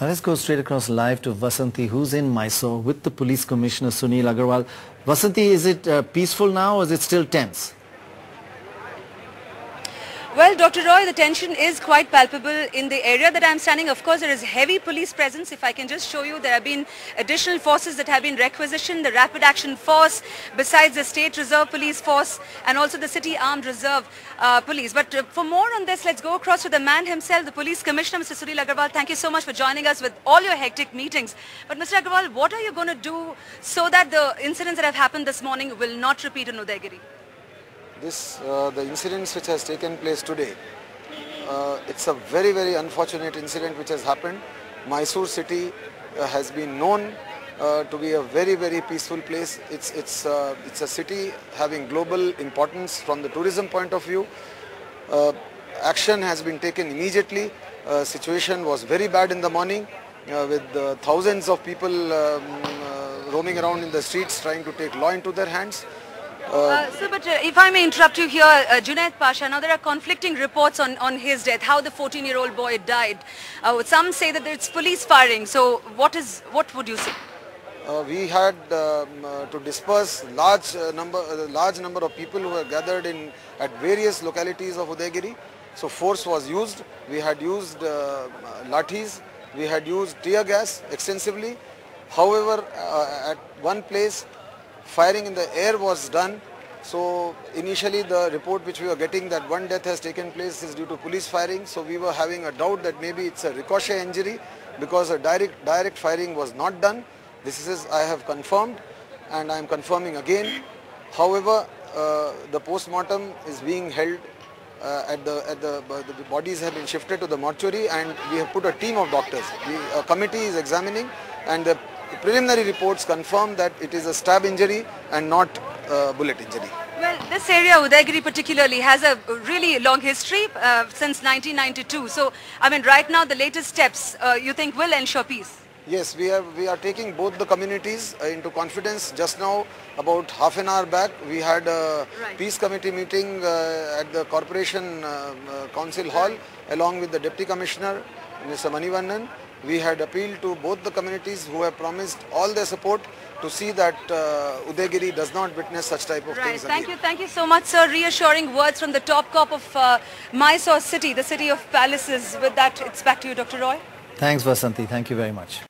Let's go straight across live to Vasanti, who's in Mysore with the Police Commissioner Sunil Agarwal. Vasanti, is it uh, peaceful now or is it still tense? Well, Dr. Roy, the tension is quite palpable in the area that I'm standing. Of course, there is heavy police presence. If I can just show you, there have been additional forces that have been requisitioned, the Rapid Action Force, besides the State Reserve Police Force, and also the City Armed Reserve uh, Police. But uh, for more on this, let's go across to the man himself, the Police Commissioner, Mr. Sunil Agarwal. Thank you so much for joining us with all your hectic meetings. But Mr. Agarwal, what are you going to do so that the incidents that have happened this morning will not repeat in Udaigiri? This uh, the incidents which has taken place today uh, it's a very very unfortunate incident which has happened. Mysore city uh, has been known uh, to be a very very peaceful place. It's it's uh, it's a city having global importance from the tourism point of view. Uh, action has been taken immediately. Situation was very bad in the morning with thousands of people um, roaming around in the streets trying to take law into their hands uh, sir, but uh, if I may interrupt you here, uh, Junaid Pasha, now there are conflicting reports on, on his death, how the 14-year-old boy died. Uh, some say that it's police firing. So what is what would you say? Uh, we had um, uh, to disperse large uh, number large number of people who were gathered in at various localities of Udaigiri. So force was used. We had used lathis. We had used tear gas extensively. However, at one place firing in the air was done. So initially the report which we were getting that one death has taken place is due to police firing. So we were having a doubt that maybe it's a ricochet injury because a direct, direct firing was not done. This is I have confirmed and I am confirming again. However, uh, the post-mortem is being held uh, at the at the, uh, the bodies have been shifted to the mortuary and we have put a team of doctors. The committee is examining and the preliminary reports confirm that it is a stab injury and not a bullet injury. Well, this area, Udaigiri particularly, has a really long history uh, since 1992. So, I mean, right now, the latest steps uh, you think will ensure peace? Yes, we have we are taking both the communities uh, into confidence. Just now, about half an hour back, we had a right. peace committee meeting uh, at the corporation uh, council hall, along with the deputy commissioner, Mr. Manivannan. We had appealed to both the communities who have promised all their support to see that uh, Udaigiri does not witness such type of right. things Thank again. you, thank you so much, sir. Reassuring words from the top cop of uh, Mysore city, the city of palaces. With that, it's back to you, Dr. Roy. Thanks, Vasanti. Thank you very much.